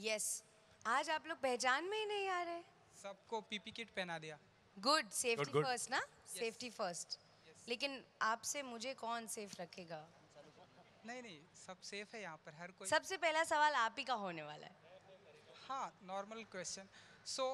Yes आज आप लोग पहचान में ही नहीं आ रहे। सबको पीपी किट पहना दिया। गुड सेफ्टी फ़र्स्ट ना? सेफ्टी फ़र्स्ट लेकिन आपसे मुझे कौन सेफ़ रखेगा? नहीं नहीं सब सेफ़ है यहाँ पर हर कोई सबसे पहला सवाल आप ही का होने वाला है। हाँ नॉर्मल क्वेश्चन सो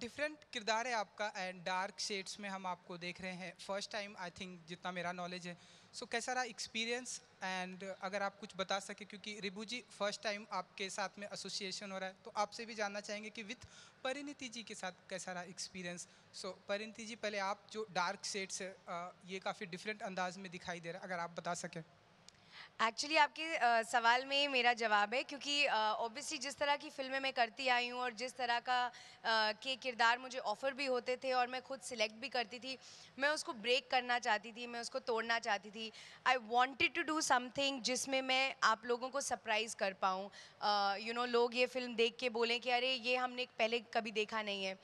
डिफरेंट किरदार है आपका एंड डार्क शेड्स में हम आपको देख रहे हैं। फ़र्स्ट टाइम आई थिंक जितना मेरा नॉलेज है। सो so, कैसा रहा एक्सपीरियंस एंड अगर आप कुछ बता सके क्योंकि रिबू जी फ़र्स्ट टाइम आपके साथ में एसोसिएशन हो रहा है तो आपसे भी जानना चाहेंगे कि विथ परिणति जी के साथ कैसा रहा एक्सपीरियंस सो परिणति जी पहले आप जो डार्क शेड्स uh, ये काफ़ी डिफरेंट अंदाज में दिखाई दे रहा है अगर आप बता सकें। एक्चुअली आपके सवाल में मेरा जवाब है, क्योंकि ऑब्वियसली जिस तरह की फ़िल्में मैं करती आई हूँ और जिस तरह का के किरदार मुझे ऑफ़र भी होते थे और मैं खुद सिलेक्ट भी करती थी, मैं उसको ब्रेक करना चाहती थी, मैं उसको तोड़ना चाहती थी। I wanted to do something जिसमें मैं आप लोगों को सरप्राइज़ कर पाऊँ। यू नो लोग ये फ़िल्म देख के बोलें कि अरे, ये हमने पहले कभी देखा नहीं है।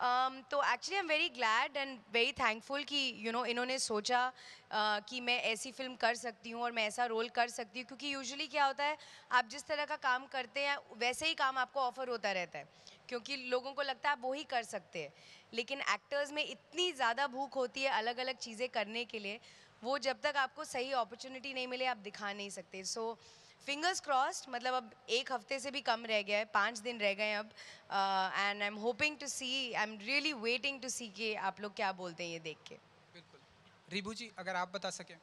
तो actually I am very glad and very thankful कि यू नो इन्होंने सोचा uh, कि मैं ऐसी फ़िल्म कर सकती हूँ और मैं ऐसा रोल कर सकती हूँ। क्योंकि यूजुअली क्या होता है आप जिस तरह का काम करते हैं वैसे ही काम आपको ऑफ़र होता रहता है। क्योंकि लोगों को लगता है आप वही कर सकते हैं। लेकिन एक्टर्स में इतनी ज़्यादा भूख होती है अलग अलग चीज़ें करने के लिए वो जब तक आपको सही अपॉर्चुनिटी नहीं मिले आप दिखा नहीं सकते। सो फिंगर्स क्रॉस्ड मतलब अब एक हफ़्ते से भी कम रह गया है पाँच दिन रह गए हैं अब and I am hoping to see I am really waiting to see कि आप लोग क्या बोलते हैं ये देख के। बिल्कुल। रिबू जी अगर आप बता सकें।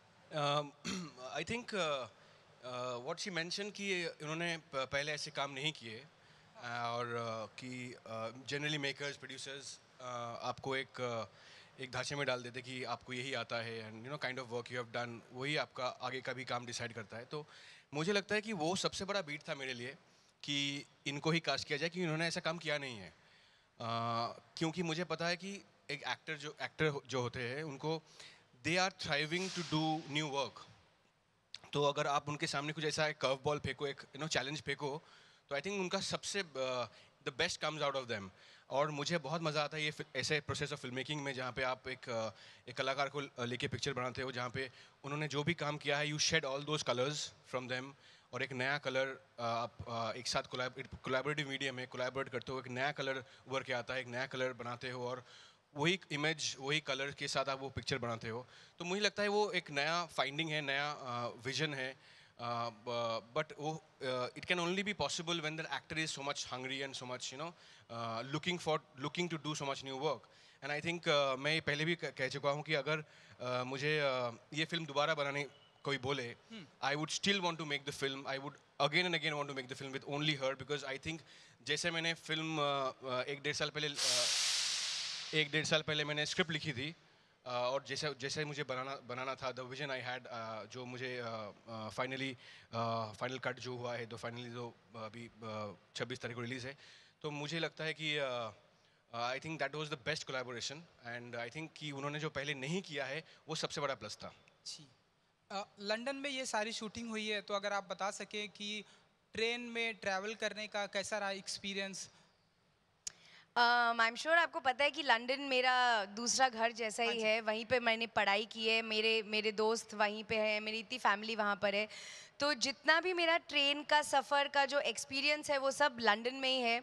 I think what she mention कि इन्होंने पहले ऐसे काम नहीं किए uh, और uh, कि जनरली मेकर्स प्रोड्यूसर्स आपको एक uh, एक ढांचे में डाल देते कि आपको यही आता है and you know kind of work you have done वही आपका आगे का भी काम डिसाइड करता है। तो मुझे लगता है कि वो सबसे बड़ा बीट था मेरे लिए कि इनको ही कास्ट किया जाए कि इन्होंने ऐसा काम किया नहीं है। क्योंकि मुझे पता है कि एक एक्टर जो एक्टर जो होते हैं, उनको they are thriving to do new work तो अगर आप उनके सामने कुछ ऐसा कर्व बॉल फेंको, एक यू नो चैलेंज फेंको तो आई थिंक उनका सबसे the best comes out of them और मुझे बहुत मज़ा आता है ये ऐसे प्रोसेस ऑफ़ फ़िल्म मेकिंग में जहाँ पे आप एक एक कलाकार को लेके पिक्चर बनाते हो, जहाँ पे उन्होंने जो भी काम किया है you shed all those colours from them और एक नया कलर आप एक साथ कोलाबरेटिव मीडियम में कोलाबरेट करते हो, एक नया कलर उभर के आता है, एक नया कलर बनाते हो और वही इमेज वही कलर के साथ आप वो पिक्चर बनाते हो। तो मुझे लगता है वो एक नया फाइंडिंग है, नया विजन है बट वो it can only be possible when the actor is so much hungry and so much you know looking for looking to do so much new work and I think मैं पहले भी कह चुका हूँ कि अगर uh, मुझे uh, ये फ़िल्म दोबारा बनाने कोई बोले I would still want to make the film I would again and again want to make the film with only her because I think जैसे मैंने फ़िल्म एक डेढ़ साल पहले uh, एक डेढ़ साल पहले मैंने स्क्रिप्ट लिखी थी और जैसे जैसे मुझे बनाना बनाना था द विजन आई हैड जो मुझे फाइनली फाइनल कट जो हुआ है तो फाइनली जो अभी छब्बीस तारीख को रिलीज़ है तो मुझे लगता है कि I think that was the best collaboration and I think कि उन्होंने जो पहले नहीं किया है, वो सबसे बड़ा प्लस था। जी। लंदन में ये सारी शूटिंग हुई है तो अगर आप बता सकें कि ट्रेन में ट्रैवल करने का कैसा रहा एक्सपीरियंस आई एम श्योर आपको पता है कि लंदन मेरा दूसरा घर जैसा ही है वहीं पे मैंने पढ़ाई की है। मेरे मेरे दोस्त वहीं पे हैं। मेरी इतनी फैमिली वहाँ पर है। तो जितना भी मेरा ट्रेन का सफ़र का जो एक्सपीरियंस है वो सब लंदन में ही है।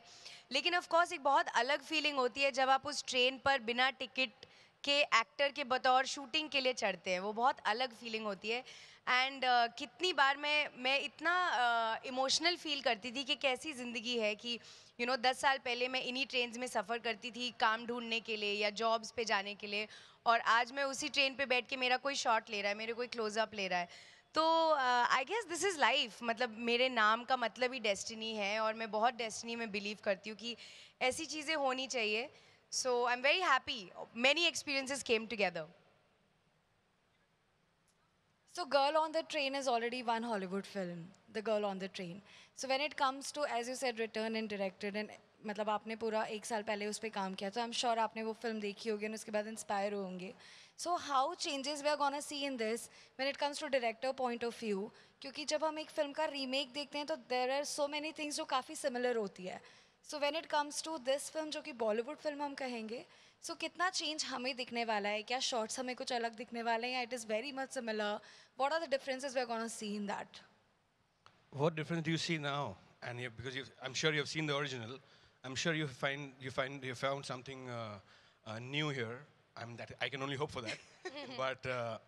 लेकिन ऑफ़ कोर्स एक बहुत अलग फीलिंग होती है जब आप उस ट्रेन पर बिना टिकट के एक्टर के बतौर शूटिंग के लिए चढ़ते हैं। वो बहुत अलग फीलिंग होती है। एंड uh, कितनी बार मैं मैं इतना इमोशनल uh, फील करती थी कि कैसी ज़िंदगी है कि यू नो दस साल पहले मैं इन्हीं ट्रेन में सफ़र करती थी काम ढूँढने के लिए या जॉब्स पे जाने के लिए। और आज मैं उसी ट्रेन पे बैठ के मेरा कोई शॉट ले रहा है, मेरे कोई क्लोजअप ले रहा है। तो I guess this is life मतलब मेरे नाम का मतलब ही डेस्टिनी है और मैं बहुत डेस्टिनी में बिलीव करती हूँ कि ऐसी चीज़ें होनी चाहिए। So I am very happy many experiences came together So, Girl on the Train is already one Hollywood film, The Girl on the Train. So, when it comes to, as you said, written and directed, and मतलब आपने पूरा एक साल पहले उस पर काम किया तो आई एम श्योर आपने वो फ़िल्म देखी होगी और उसके बाद इंस्पायर होंगे. So how changes we are gonna see in this when it comes to director point of view क्योंकि जब हम एक फ़िल्म का रीमेक देखते हैं तो there are so many things जो काफ़ी सिमिलर होती है. So when it comes to this film जो कि बॉलीवुड फ़िल्म हम कहेंगे सो so, कितना चेंज हमें दिखने वाला है क्या शॉर्ट्स हमें कुछ अलग दिखने वाले हैं it is very much similar what are the differences we are gonna see in that What difference do you see now? and you, because you've, I'm sure you've seen the original, I'm sure you find you find you found something uh, uh, new here. I'm that I can only hope for that. but uh,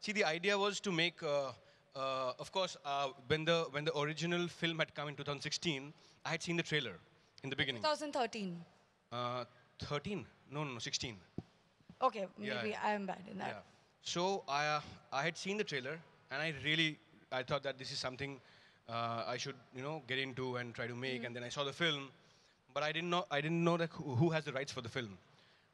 see, the idea was to make. Uh, uh, of course, uh, when the when the original film had come in 2016, I had seen the trailer In the beginning. 2013. Uh, 13? No, no, no, 16. Okay, maybe yeah. I'm bad in that. Yeah. So I, uh, I had seen the trailer, and I really, I thought that this is something uh, I should, you know, get into and try to make. Mm-hmm. And then I saw the film, but I didn't know, I didn't know that who, who has the rights for the film.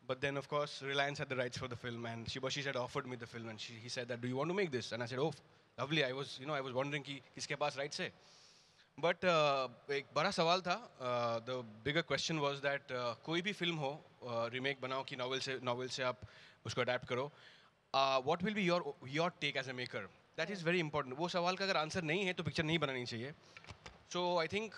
But then, of course, Reliance had the rights for the film, and Shibashi had offered me the film, and she, he said that, "Do you want to make this?" And I said, "Oh, lovely." I was, you know, I was wondering, ki, kiske पास rights hai. But एक बड़ा सवाल था the bigger question was that कोई भी film हो remake बनाओ कि नॉवेल से नॉवेल से आप उसको अडेप्ट करो what will be your your take as a maker that is very important वो सवाल का अगर आंसर नहीं है तो पिक्चर नहीं बनानी चाहिए। सो आई थिंक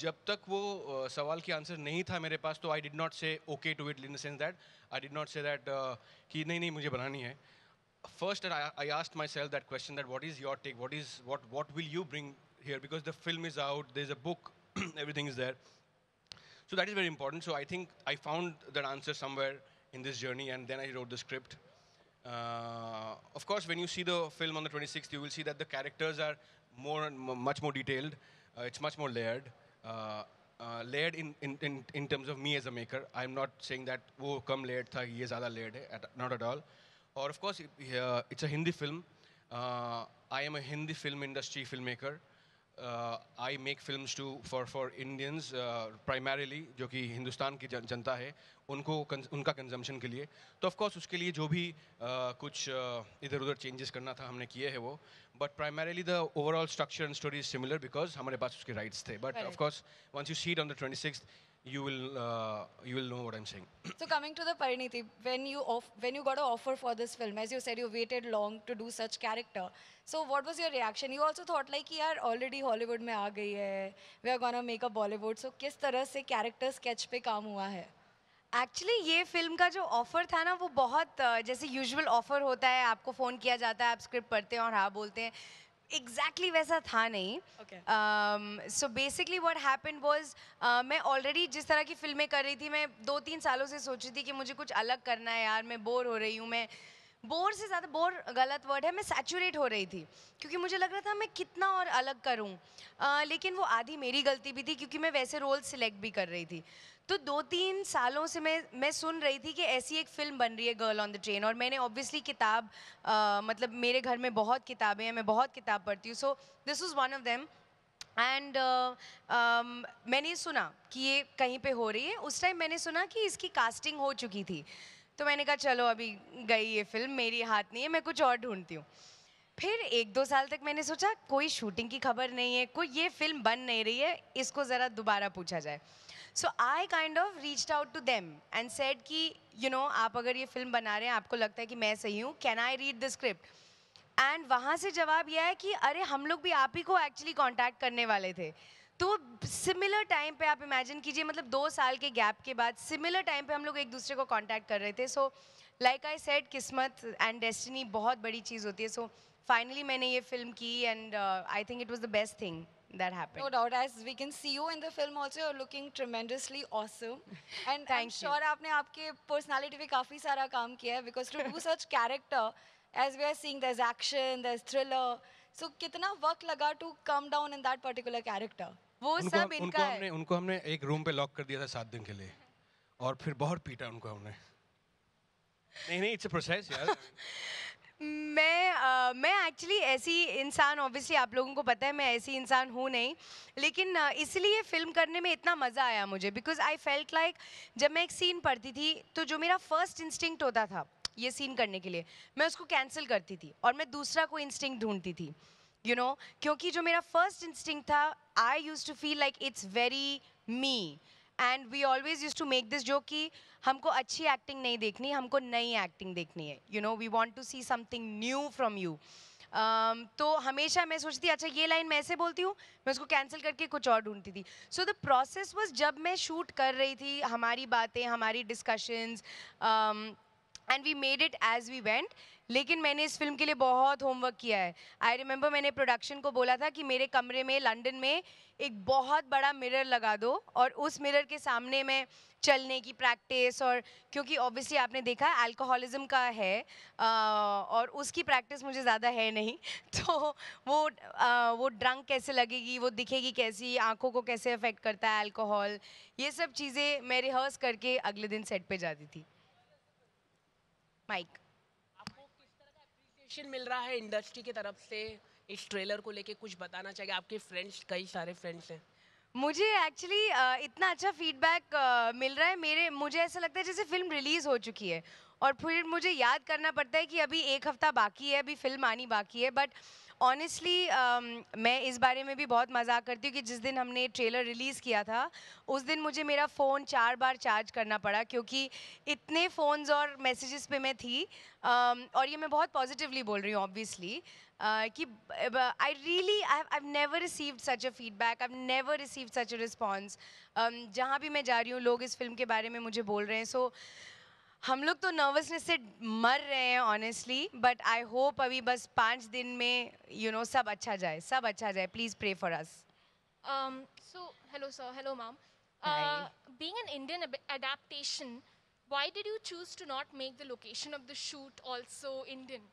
जब तक वो uh, सवाल की आंसर नहीं था मेरे पास तो I did not say okay to it in the sense that I did not say that कि नहीं नहीं मुझे बनानी है। First I I asked myself that question that what is your take? What is what what will you bring here because the film is out there's a book everything is there. So that is very important. So i think i found that answer somewhere in this journey and then i wrote the script. Uh, of course when you see the film on the 26th you will see that the characters are more much more detailed. Uh, it's much more layered. Uh, uh, layered in, in, in, in terms of me as a maker. I'm not saying that oh, come layered tha ye zyada layered not at all. Or of course it- it's a hindi film. Uh, i am a hindi film industry filmmaker uh, I make films to for for Indians uh, primarily जो कि हिंदुस्तान की जन, जनता है उनको उनका consumption के लिए। तो ऑफ़ कोर्स उसके लिए जो भी uh, कुछ इधर उधर चेंजेस करना था हमने किए हैं वो। But primarily the overall structure and story is similar because हमारे पास उसके राइट्स थे। But of Correct. Course once you see it on the twenty six you will uh, you will know what I'm saying. So coming to the Pariniti, when you off, when you got an offer for this film, as you said, you waited long to do such character. So what was your reaction? You also thought like, यार already Hollywood में आ गई है, we are gonna make a Bollywood. So किस तरह से character sketch पे काम हुआ है? एक्चुअली ये फ़िल्म का जो ऑफ़र था ना वो बहुत जैसे यूजुअल ऑफ़र होता है आपको फ़ोन किया जाता है आप स्क्रिप्ट पढ़ते हैं और हाँ बोलते हैं एग्जैक्टली exactly वैसा था नहीं। So basically what happened was मैं ऑलरेडी जिस तरह की फ़िल्में कर रही थी मैं दो तीन सालों से सोच रही थी कि मुझे कुछ अलग करना है यार मैं बोर हो रही हूँ मैं बोर से ज़्यादा बोर गलत वर्ड है मैं सैचुरेट हो रही थी। क्योंकि मुझे लग रहा था मैं कितना और अलग करूँ। अ, लेकिन वो आधी मेरी गलती भी थी क्योंकि मैं वैसे रोल सिलेक्ट भी कर रही थी। तो दो तीन सालों से मैं मैं सुन रही थी कि ऐसी एक फ़िल्म बन रही है गर्ल ऑन द ट्रेन और मैंने ऑब्वियसली किताब अ, मतलब मेरे घर में बहुत किताबें हैं मैं बहुत किताब पढ़ती हूँ। So this was one of them and मैंने सुना कि ये कहीं पे हो रही है। उस टाइम मैंने सुना कि इसकी कास्टिंग हो चुकी थी। तो मैंने कहा चलो अभी गई ये फ़िल्म मेरी हाथ नहीं है मैं कुछ और ढूंढती हूँ। फिर एक दो साल तक मैंने सोचा कोई शूटिंग की खबर नहीं है कोई ये फ़िल्म बन नहीं रही है इसको ज़रा दोबारा पूछा जाए। So I kind of reached out to them and said कि यू नो आप अगर ये फ़िल्म बना रहे हैं आपको लगता है कि मैं सही हूँ can I read the script and वहाँ से जवाब यह है कि अरे हम लोग भी आप ही को एक्चुअली कांटेक्ट करने वाले थे। तो सिमिलर टाइम पे आप इमेजिन कीजिए मतलब दो साल के गैप के बाद सिमिलर टाइम पे हम लोग एक दूसरे को कांटेक्ट कर रहे थे। सो लाइक आई सेड किस्मत एंड डेस्टिनी बहुत बड़ी चीज़ होती है। सो so, फाइनली मैंने ये फ़िल्म की and I think it was the best thing that No doubt, as we can see you in the film also, you're looking tremendously awesome. And Thank I'm Thank you. sure आपने आपके personality पे काफ़ी सारा काम किया है because to do such character, as we are seeing, there's action, there's thriller. So कितना वक्त लगा to come down in that particular character? वो उनको सब हम- उनको इनका हमने है उनको हमने एक रूम पे लॉक कर दिया था सात दिन के लिए और फिर बहुत पीटा उनको हमने नहीं नहीं इट्स अ प्रोसेस यार मैं अ, मैं एक्चुअली ऐसी इंसान ऑब्वियसली आप लोगों को पता है मैं ऐसी इंसान हूँ नहीं। लेकिन इसलिए फ़िल्म करने में इतना मज़ा आया मुझे बिकॉज़ आई फेल्ट लाइक जब मैं एक सीन पढ़ती थी तो जो मेरा फ़र्स्ट इंस्टिंक्ट होता था ये सीन करने के लिए मैं उसको कैंसिल करती थी और मैं दूसरा कोई इंस्टिंक्ट ढूंढती थी यू you नो know, क्योंकि जो मेरा फ़र्स्ट इंस्टिंक्ट था I use to feel like it's very me and we always use to make this जो कि हमको अच्छी एक्टिंग नहीं देखनी, हमको नई एक्टिंग देखनी है। You know we want to see something new from you तो हमेशा मैं सोचती अच्छा ये लाइन मैं ऐसे बोलती हूँ, मैं उसको कैंसिल करके कुछ और ढूंढती थी। सो द प्रोसेस वॉज़ जब मैं शूट कर रही थी, हमारी बातें, हमारी discussions and we made it as we went लेकिन मैंने इस फ़िल्म के लिए बहुत होमवर्क किया है। आई रिमेंबर मैंने प्रोडक्शन को बोला था कि मेरे कमरे में लंदन में एक बहुत बड़ा मिरर लगा दो और उस मिरर के सामने मैं चलने की प्रैक्टिस और क्योंकि ऑब्वियसली आपने देखा अल्कोहलिज्म का है आ, और उसकी प्रैक्टिस मुझे ज़्यादा है नहीं। तो वो आ, वो ड्रंक कैसे लगेगी वो दिखेगी कैसी आँखों को कैसे अफेक्ट करता है अल्कोहल ये सब चीज़ें मैं रिहर्स करके अगले दिन सेट पे जाती थी। माइक का मिल रहा है इंडस्ट्री की तरफ़ से? इस ट्रेलर को लेके कुछ बताना चाहिए? आपके फ्रेंड्स कई सारे फ्रेंड्स हैं। मुझे एक्चुअली इतना अच्छा फीडबैक मिल रहा है। मेरे, मुझे ऐसा लगता है जैसे फ़िल्म रिलीज़ हो चुकी है। और फिर मुझे याद करना पड़ता है कि अभी एक हफ़्ता बाकी है, अभी फ़िल्म आनी बाकी है। बट ऑनेस्टली um, मैं इस बारे में भी बहुत मज़ाक करती हूँ कि जिस दिन हमने ट्रेलर रिलीज़ किया था उस दिन मुझे मेरा फ़ोन चार बार चार्ज करना पड़ा क्योंकि इतने फ़ोन्स और मैसेजेस पे मैं थी um, और ये मैं बहुत पॉजिटिवली बोल रही हूँ ऑब्वियसली कि I really I never received such a feedback I never received such a response जहाँ भी मैं जा रही हूँ लोग इस फ़िल्म के बारे में मुझे बोल रहे हैं सो so, हम लोग तो नर्वसनेस से मर रहे हैं ऑनेस्टली बट आई होप अभी बस पाँच दिन में यू you नो know, सब अच्छा जाए सब अच्छा जाए. Please pray for us so hello sir hello ma'am being an Indian adaptation why did you choose to not make the location of the shoot also Indian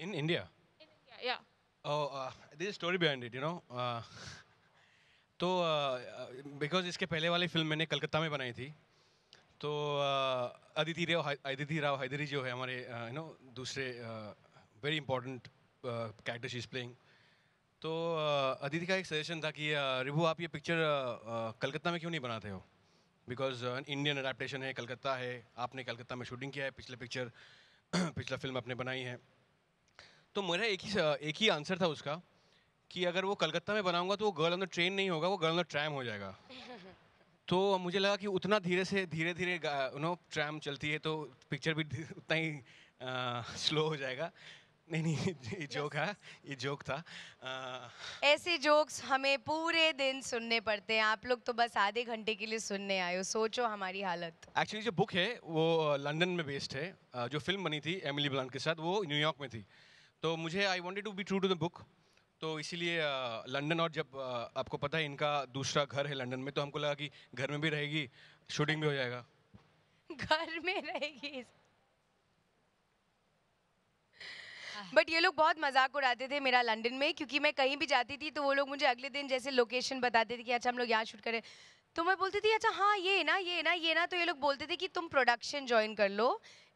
in India story behind it you know तो uh, uh, because इसके पहले वाली film मैंने कलकत्ता में बनाई थी तो अदिति राव अदिति राव हैदरी जो है हमारे यू नो दूसरे very important character she is playing तो अदिति का एक सजेशन था कि रिभु आप ये पिक्चर कलकत्ता में क्यों नहीं बनाते हो? बिकॉज़ इंडियन अडेप्टेशन है, कलकत्ता है, आपने कलकत्ता में शूटिंग किया है, पिछले पिक्चर पिछला फ़िल्म आपने बनाई है। तो मेरा एक ही एक ही आंसर था उसका, कि अगर वो कलकत्ता में बनाऊँगा तो वो गर्ल ऑन द ट्रेन नहीं होगा, वो गर्ल ऑन द ट्रैम हो जाएगा। तो मुझे लगा कि उतना धीरे से धीरे धीरे नो ट्रैम चलती है तो पिक्चर भी उतना ही स्लो हो जाएगा। नहीं नहीं ये जोक है ये जोक था। आ, ऐसे जोक्स हमें पूरे दिन सुनने पड़ते हैं। आप लोग तो बस आधे घंटे के लिए सुनने आए हो। सोचो हमारी हालत। एक्चुअली जो बुक है वो लंदन में बेस्ड है। जो फ़िल्म बनी थी एमिली ब्लांट के साथ वो न्यूयॉर्क में थी। तो मुझे I wanted to be true to the book तो इसीलिए लंदन और जब आपको पता है इनका दूसरा घर है लंदन में तो हमको लगा कि घर में भी रहेगी शूटिंग भी हो जाएगा। घर में रहेगी। बट ये लोग बहुत मज़ाक उड़ाते थे मेरा लंदन में क्योंकि मैं कहीं भी जाती थी तो वो लोग मुझे अगले दिन जैसे लोकेशन बताते थे कि अच्छा हम लोग यहाँ शूट करें। तो मैं बोलती थी अच्छा हाँ ये ना ये ना ये ना तो ये लोग बोलते थे कि तुम प्रोडक्शन ज्वाइन कर लो।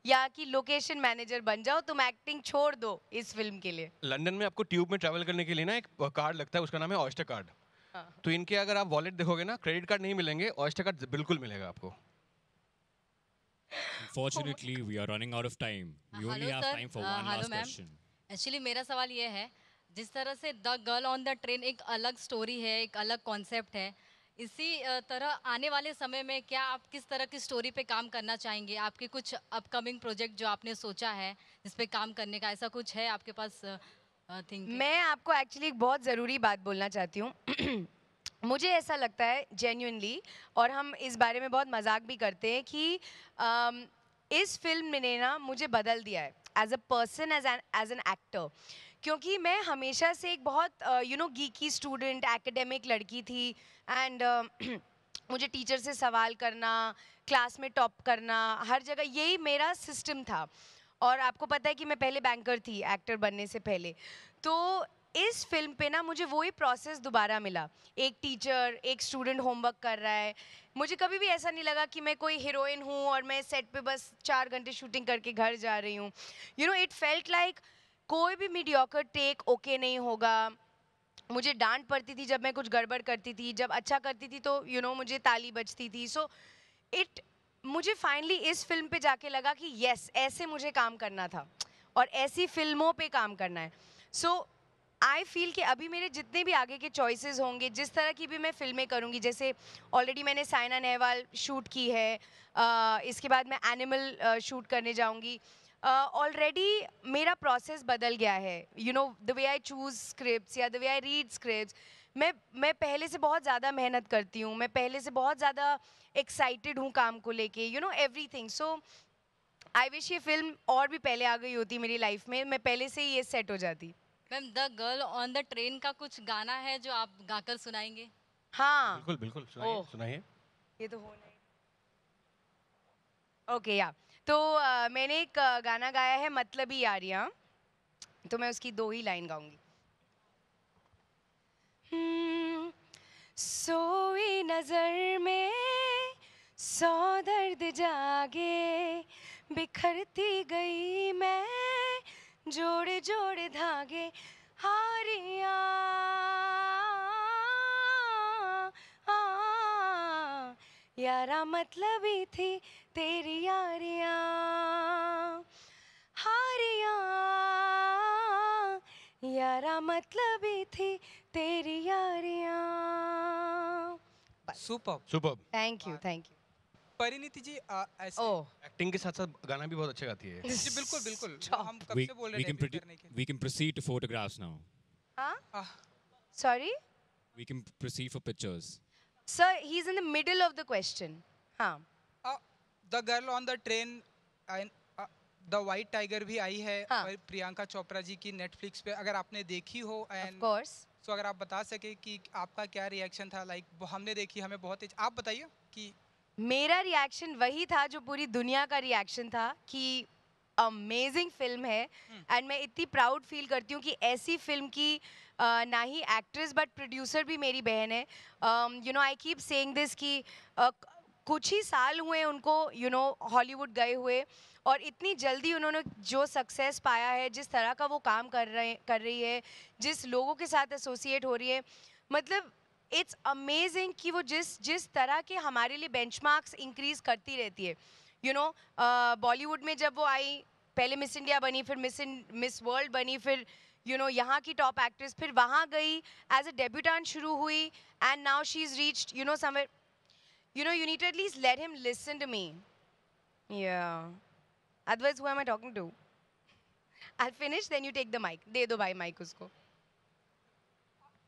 या कि लोकेशन मैनेजर बन जाओ तुम एक्टिंग छोड़ दो इस फ़िल्म के लिए लंदन में आपको ट्यूब में ट्रैवल करने के लिए ना एक कार्ड लगता है उसका नाम है ऑयस्टर कार्ड हाँ। तो इनके अगर आप वॉलेट देखोगे ना क्रेडिट कार्ड नहीं मिलेंगे ऑयस्टर कार्ड बिल्कुल मिलेगा आपको Unfortunately, we are running out of time. We only hello have sir time for a, one hello last question. Actually मेरा सवाल ये है जिस तरह से the girl on the train एक अलग स्टोरी है एक अलग कॉन्सेप्ट है इसी तरह आने वाले समय में क्या आप किस तरह की स्टोरी पे काम करना चाहेंगे? आपके कुछ अपकमिंग प्रोजेक्ट जो आपने सोचा है जिस पे काम करने का ऐसा कुछ है आपके पास थिंक मैं आपको एक्चुअली एक बहुत ज़रूरी बात बोलना चाहती हूँ। मुझे ऐसा लगता है जेन्यूनली और हम इस बारे में बहुत मज़ाक भी करते हैं कि अम, इस फ़िल्म ने ना मुझे बदल दिया है। As a person as an as an actor क्योंकि मैं हमेशा से एक बहुत you know geeky student academic लड़की थी एंड मुझे टीचर से सवाल करना क्लास में टॉप करना, हर जगह यही मेरा सिस्टम था। और आपको पता है कि मैं पहले बैंकर थी एक्टर बनने से पहले। तो इस फ़िल्म पे ना मुझे वही प्रोसेस दोबारा मिला। एक टीचर एक स्टूडेंट होमवर्क कर रहा है। मुझे कभी भी ऐसा नहीं लगा कि मैं कोई हीरोइन हूँ और मैं सेट पे बस चार घंटे शूटिंग करके घर जा रही हूँ। You know it felt like कोई भी मीडियोकर टेक ओके नहीं होगा। मुझे डांट पड़ती थी जब मैं कुछ गड़बड़ करती थी जब अच्छा करती थी तो यू you नो know, मुझे ताली बजती थी। सो so, इट मुझे फाइनली इस फ़िल्म पे जाके लगा कि यस ऐसे मुझे काम करना था और ऐसी फ़िल्मों पे काम करना है। सो आई फील कि अभी मेरे जितने भी आगे के चॉइसेस होंगे जिस तरह की भी मैं फ़िल्में करूँगी जैसे ऑलरेडी मैंने साइना नेहवाल शूट की है अ, इसके बाद मैं एनिमल शूट करने जाऊँगी। ऑलरेडी uh, मेरा प्रोसेस बदल गया है. You know the way I choose script या the way I read script मैं मैं पहले से बहुत ज़्यादा मेहनत करती हूँ. मैं पहले से बहुत ज़्यादा एक्साइटेड हूँ काम को लेके. You know everything so I wish ये फ़िल्म और भी पहले आ गई होती मेरी लाइफ में. मैं पहले से ही ये सेट हो जाती. Ma'am the girl on the train का कुछ गाना है जो आप गाकर सुनाएँगे? हाँ. बिल्कुल बिल्कुल. सुनाइए। सुनाइए. ये तो ही ओके okay, या तो अ, मैंने एक गाना गाया है मतलबी यारियाँ। तो मैं उसकी दो ही लाइन गाऊँगी। हम्म, सोई नज़र में सौ दर्द जागे बिखरती गई मैं जोड़े जोड़े धागे हारिया। आ, यारा मतलब ही थी तेरी यारियाँ हारिया। यारा मतलब ही थी तेरी यारियाँ। Super super thank you thank you Parineeti ji आ, ऐसे एक्टिंग के साथ साथ गाना भी बहुत अच्छा गाती है। जी बिल्कुल बिल्कुल। हम कब We, से बोल रहे हैं can debut produ- करने के we can proceed to photographs now. हाँ? Sorry We can proceed for pictures. Sir he is in the middle of the question हाँ the girl on the train the white tiger भी आई है हाँ। और प्रियंका चोपड़ा जी की नेटफ्लिक्स पे अगर आपने देखी हो एंड कोर्स तो अगर आप बता सके कि आपका क्या रिएक्शन था लाइक like, हमने देखी हमें बहुत आप बताइए कि मेरा रिएक्शन वही था जो पूरी दुनिया का रिएक्शन था कि अमेजिंग फ़िल्म है एंड मैं इतनी प्राउड फील करती हूँ कि ऐसी फ़िल्म की अ, ना ही एक्ट्रेस बट प्रोड्यूसर भी मेरी बहन है। You know I keep saying this कि कुछ ही साल हुए उनको यू नो हॉलीवुड गए हुए और इतनी जल्दी उन्होंने जो सक्सेस पाया है, जिस तरह का वो काम कर रहे, कर रही है, जिस लोगों के साथ एसोसिएट हो रही है मतलब इट्स अमेजिंग कि वो जिस जिस तरह के हमारे लिए बेंचमार्क्स इंक्रीज करती रहती है। यू नो बॉलीवुड में जब वो आई, पहले मिस इंडिया बनी, फिर मिस मिस वर्ल्ड बनी, फिर यू नो यहाँ की टॉप एक्ट्रेस फिर वहाँ गई एज अ डेब्यूटान शुरू हुई and now she is reached you know somewhere you know, you need to at least let him listen to me. Yeah. Otherwise, who am I talking to? I'll finish, then you take the mic. दे दो भाई mic उसको.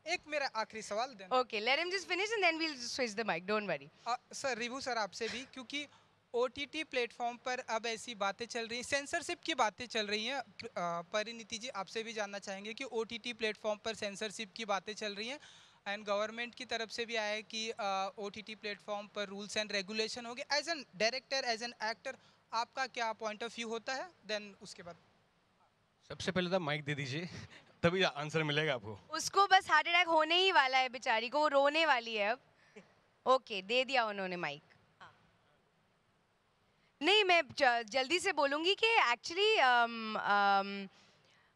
एक मेरा आखिरी सवाल दें Okay, let him just finish and then we'll switch the mic. Don't worry. Sir Ribhu sir आपसे भी क्योंकि ओ टी टी प्लेटफॉर्म पर अब ऐसी बातें चल रही हैं सेंसरशिप की बातें चल रही हैं आ, परिनीति जी आपसे भी जानना चाहेंगे कि ओ टी टी प्लेटफॉर्म पर सेंसरशिप की बातें चल रही हैं एंड गवर्नमेंट की तरफ़ से भी आया है कि ओ टी टी प्लेटफॉर्म पर रूल्स एंड रेगुलेशन होंगे। As an director as an actor आपका क्या पॉइंट ऑफ़ व्यू होता है? देन उसके बाद। सबसे पहले तो माइक दे दीजिए तभी आंसर मिलेगा आपको। उसको बस हार्ट अटैक होने ही वाला है बेचारी को वो रोने वाली है अब। ओके दे दिया उन्होंने माइक नहीं मैं जल्दी से बोलूँगी कि एक्चुअली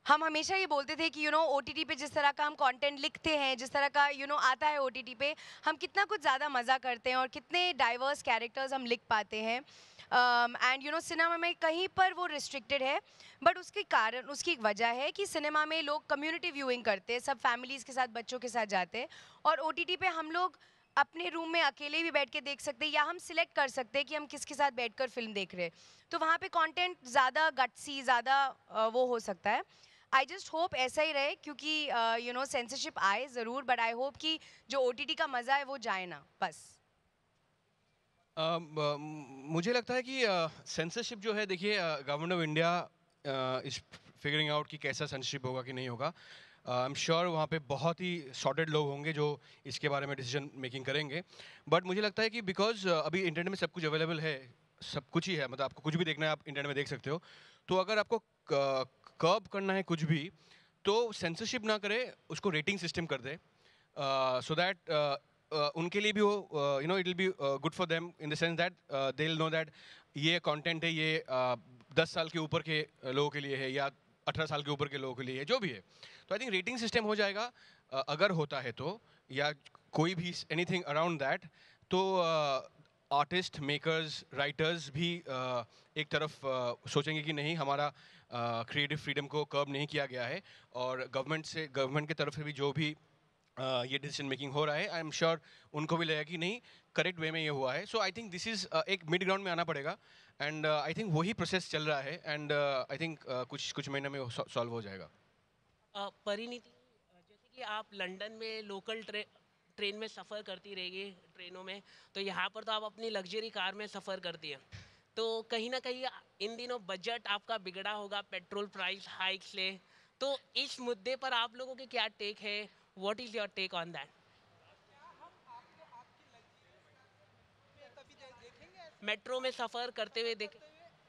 हम हमेशा ये बोलते थे कि यू नो ओटीटी पे जिस तरह का हम कंटेंट लिखते हैं जिस तरह का यू you नो know, आता है ओटीटी पे हम कितना कुछ ज़्यादा मज़ा करते हैं और कितने डाइवर्स कैरेक्टर्स हम लिख पाते हैं। एंड यू नो सिनेमा में कहीं पर वो रिस्ट्रिक्टेड है बट उसके कारण उसकी एक वजह है कि सिनेमा में लोग कम्युनिटी व्यूइंग करते हैं सब फैमिलीज़ के साथ बच्चों के साथ जाते हैं और ओ पे हम लोग अपने रूम में अकेले भी बैठ के देख सकते हैं या हम सिलेक्ट कर सकते हैं कि हम किसके साथ बैठकर फ़िल्म देख रहे हैं। तो वहाँ पे कंटेंट ज़्यादा गट्सी ज़्यादा वो हो सकता है। आई जस्ट होप ऐसा ही रहे क्योंकि यू नो सेंसरशिप आए ज़रूर बट आई होप कि जो OTT का मज़ा है वो जाए ना बस। अम, अम, मुझे लगता है कि सेंसरशिप uh, जो है देखिए government of India is figuring out कि कैसा सेंसरशिप होगा कि नहीं होगा। आई एम श्योर वहाँ पे बहुत ही सॉर्टेड लोग होंगे जो इसके बारे में डिसीज़न मेकिंग करेंगे। बट मुझे लगता है कि बिकॉज़ अभी इंटरनेट में सब कुछ अवेलेबल है सब कुछ ही है मतलब आपको कुछ भी देखना है आप इंटरनेट में देख सकते हो। तो अगर आपको कर्ब करना है कुछ भी तो सेंसरशिप ना करे उसको रेटिंग सिस्टम कर दे। So uh, that so uh, उनके लिए भी वो you know it will be good for them in the sense that they know that ये कंटेंट है ये दस साल के ऊपर के लोगों के लिए है या अठारह साल के ऊपर के लोगों के लिए है जो भी है। तो आई थिंक रेटिंग सिस्टम हो जाएगा uh, अगर होता है तो या कोई भी एनीथिंग अराउंड दैट तो आर्टिस्ट मेकर्स राइटर्स भी uh, एक तरफ़ uh, सोचेंगे कि नहीं हमारा क्रिएटिव फ्रीडम को कर्ब नहीं किया गया है और गवर्नमेंट से गवर्नमेंट की तरफ़ से भी जो भी ये डिसीज़न मेकिंग हो रहा है आई एम श्योर उनको भी लगेगा कि नहीं करेक्ट वे में ये हुआ है। So I think this is एक मिड ग्राउंड में आना पड़ेगा एंड आई थिंक वही प्रोसेस चल रहा है एंड आई थिंक कुछ कुछ महीने में सॉल्व हो जाएगा। परिणीति जैसे कि आप लंदन में लोकल ट्रे, ट्रेन में सफ़र करती रहेगी ट्रेनों में तो यहाँ पर तो आप अपनी लग्जरी कार में सफ़र करती हैं। तो कहीं ना कहीं इन दिनों बजट आपका बिगड़ा होगा पेट्रोल प्राइस हाइक से तो इस मुद्दे पर आप लोगों के क्या टेक है? What is your take on that metro में सफ़र करते हुए देख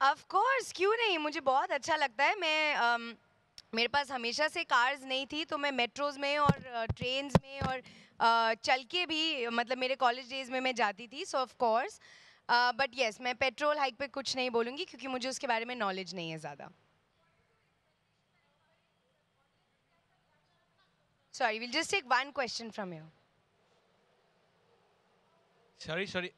ऑफ़ कोर्स क्यों नहीं? मुझे बहुत अच्छा लगता है। मैं um, मेरे पास हमेशा से कार्स नहीं थी तो मैं मेट्रोज में और ट्रेन्स uh, में और uh, चल के भी मतलब मेरे कॉलेज डेज़ में मैं जाती थी so of course but yes मैं पेट्रोल हाइक पे कुछ नहीं बोलूँगी क्योंकि मुझे उसके बारे में नॉलेज नहीं है ज़्यादा। Sorry will just take one question from you sorry sorry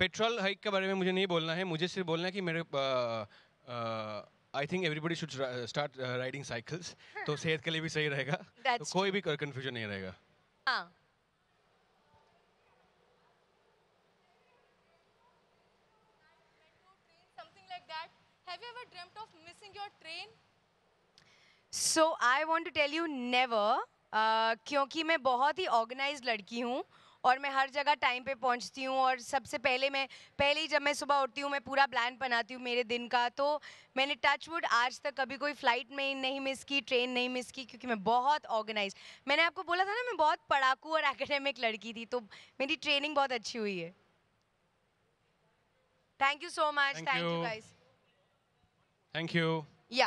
petrol hike के बारे में मुझे नहीं बोलना है। मुझे सिर्फ़ बोलना है कि मेरे I think everybody should start riding cycles तो सेहत के लिए भी सही रहेगा। तो कोई भी कंफ्यूजन नहीं रहेगा। हाँ Something like that. Have you ever dreamt of missing your train? So I want to tell you never क्योंकि मैं बहुत ही ऑर्गेनाइज लड़की हूँ और मैं हर जगह टाइम पे पहुँचती हूँ और सबसे पहले मैं पहले ही जब मैं सुबह उठती हूँ मैं पूरा प्लान बनाती हूँ मेरे दिन का। तो मैंने टचवुड आज तक कभी कोई फ़्लाइट में नहीं मिस की ट्रेन नहीं मिस की क्योंकि मैं बहुत ऑर्गेनाइज मैंने आपको बोला था ना मैं बहुत पढ़ाकू और एकेडमिक लड़की थी तो मेरी ट्रेनिंग बहुत अच्छी हुई है। Thank you so much thank you you. Guys thank you yeah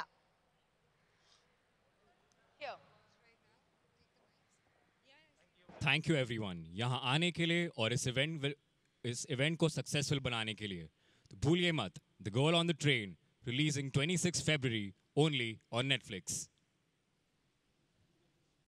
thank you everyone यहाँ आने के लिए और इस इवेंट इस इवेंट को सक्सेसफुल बनाने के लिए। तो भूलिए मत the girl on the train releasing 26 February only on Netflix